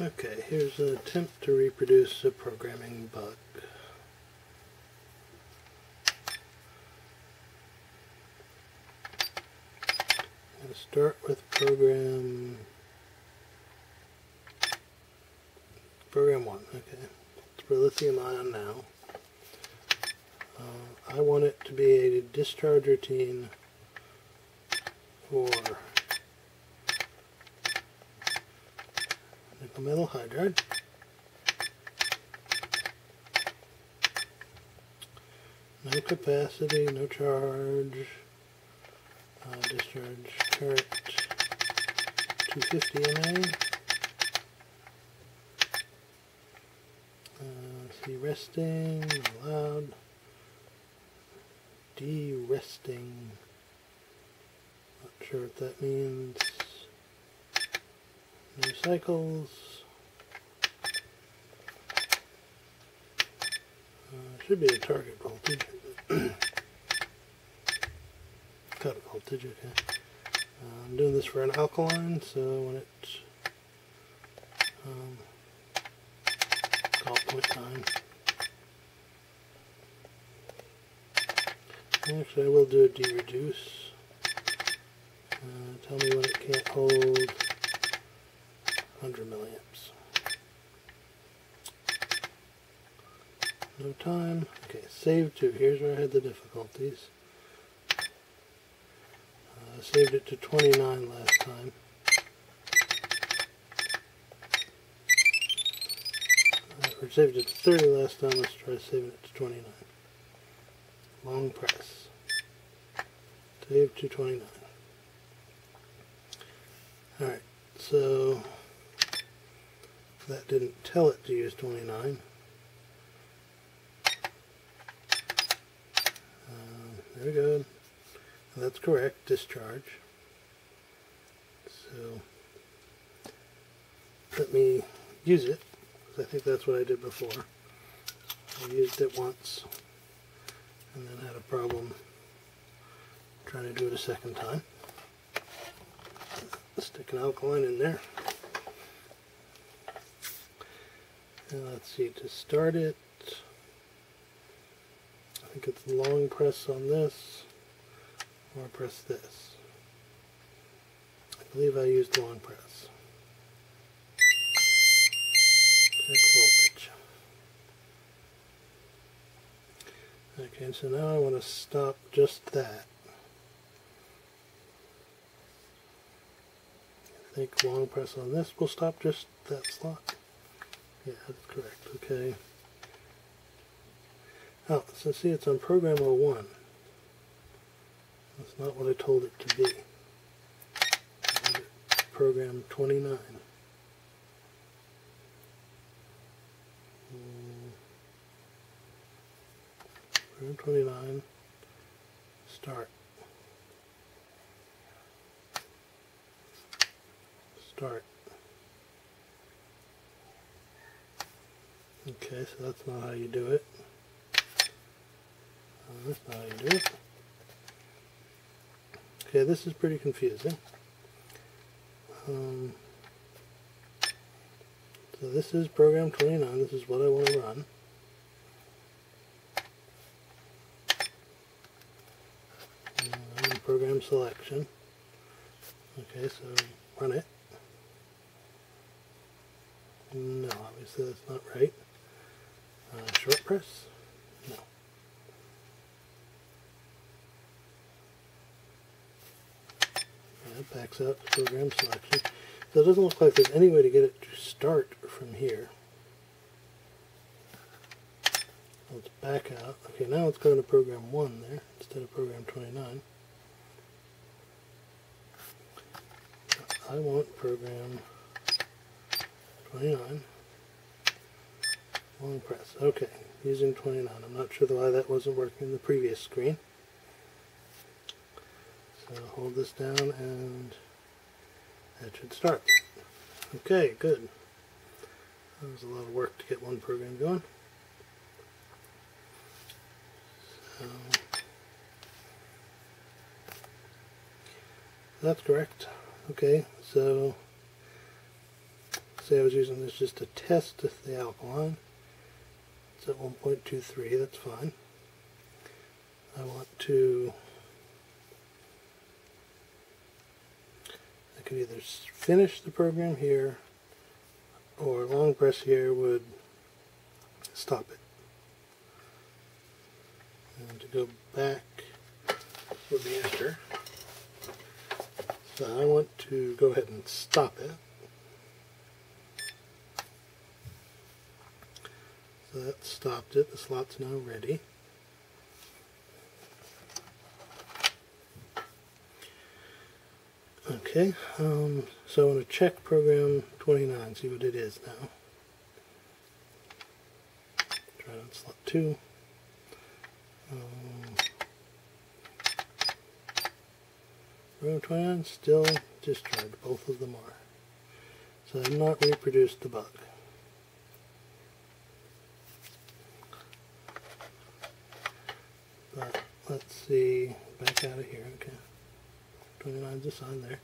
Okay, here's an attempt to reproduce a programming bug. I'm going to start with program program 1. Okay, it's for lithium ion now. Uh, I want it to be a discharge routine for nickel metal hydride. No capacity, no charge, uh, discharge current 250 MA. Uh, C resting, allowed, de-resting, not sure what that means. No cycles. Uh, should be a target voltage. Cut voltage, okay. Uh, I'm doing this for an alkaline, so when it's um, call point nine. Actually, I will do a de-reduce. Uh, tell me when it can't hold 100 milliamps. No time. Okay, save to. Here's where I had the difficulties. Uh, saved it to 29 last time. Uh, saved it to 30 last time. Let's try saving it to 29. Long press. Save to 29. Alright, so that didn't tell it to use 29. Uh, there we go. That's correct, discharge. So let me use it, because I think that's what I did before. I used it once and then had a problem trying to do it a second time. Stick an alkaline in there. And let's see, to start it, I think it's long press on this, or press this. I believe I used long press. Check voltage. Okay, so now I want to stop just that. I think long press on this will stop just that slot. Yeah, that's correct. Okay. Oh, so see it's on program 01. That's not what I told it to be. Program 29. Program 29. Start. Start. Okay, so that's not how you do it. Uh, that's not how you do it. Okay, this is pretty confusing. Um, so this is program 29. This is what I want to run. I'm program selection. Okay, so run it. No, obviously that's not right. Uh, short press? No. That backs out the program selection. So it doesn't look like there's any way to get it to start from here. Let's back out. Okay, now it's going to program 1 there instead of program 29. I want program 29. Long press. Okay, using 29. I'm not sure why that wasn't working in the previous screen. So hold this down and that should start. Okay, good. That was a lot of work to get one program going. So that's correct. Okay, so say I was using this just to test the alkaline. It's at 1.23, that's fine. I want to, I could either finish the program here or long press here would stop it. And to go back would be enter. So I want to go ahead and stop it. That stopped it. The slot's now ready. Okay, um, so I'm going to check program 29, see what it is now. Try on slot 2. Um, program 29 still discharged, both of them are. So I've not reproduced the bug. But let's back out of here, okay. 29 is assigned there.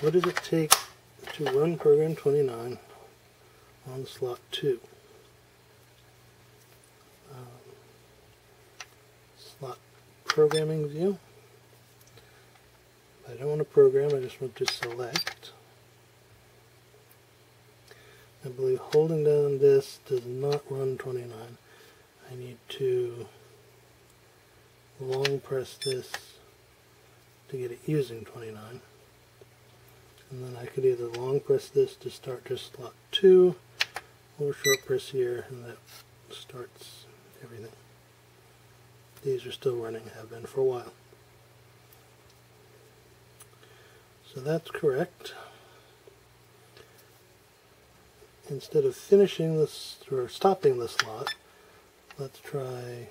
What does it take to run program 29 on slot 2? Um, slot programming view. I don't want to program, I just want to select. I believe holding down this does not run 29. I need to long press this to get it using 29. And then I could either long press this to start just slot 2 or short press here and that starts everything. These are still running, have been for a while. So that's correct. Instead of finishing this or stopping the slot, let's try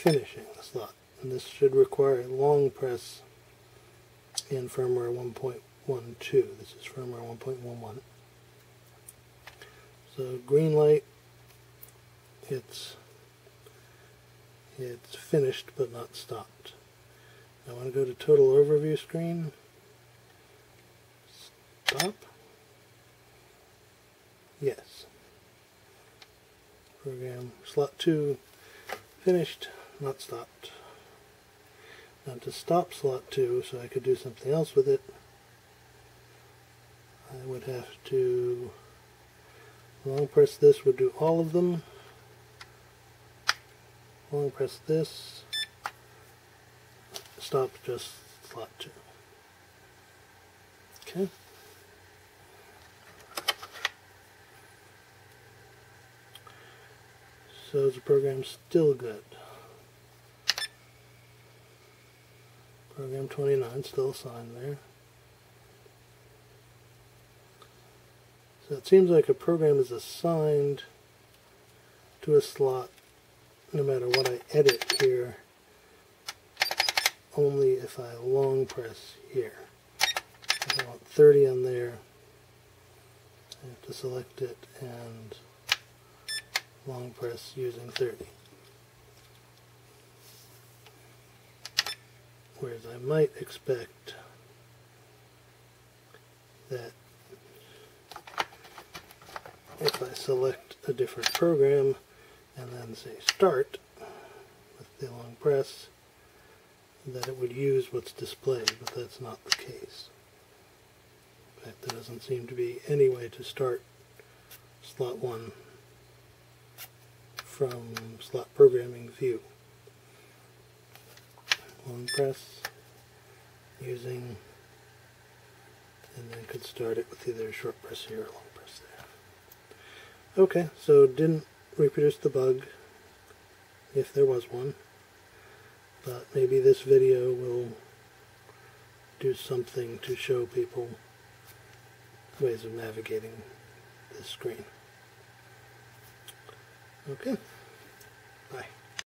finishing slot. And this should require a long press in firmware 1.12. This is firmware 1.11. So green light, it's it's finished but not stopped. I want to go to total overview screen. Stop. Yes. Program slot 2 finished, not stopped. Now to stop slot 2 so I could do something else with it, I would have to long press this would do all of them. Long press this, stop just slot 2. Okay. So is the program still good? Program 29 still assigned there. So it seems like a program is assigned to a slot no matter what I edit here, only if I long press here. If I want 30 on there, I have to select it and long press using 30. Whereas I might expect that if I select a different program and then say start with the long press, that it would use what's displayed, but that's not the case. In fact, there doesn't seem to be any way to start slot 1 from slot programming view. Long press using and then could start it with either a short press here or long press there. Okay, so didn't reproduce the bug if there was one, but maybe this video will do something to show people ways of navigating this screen. Okay.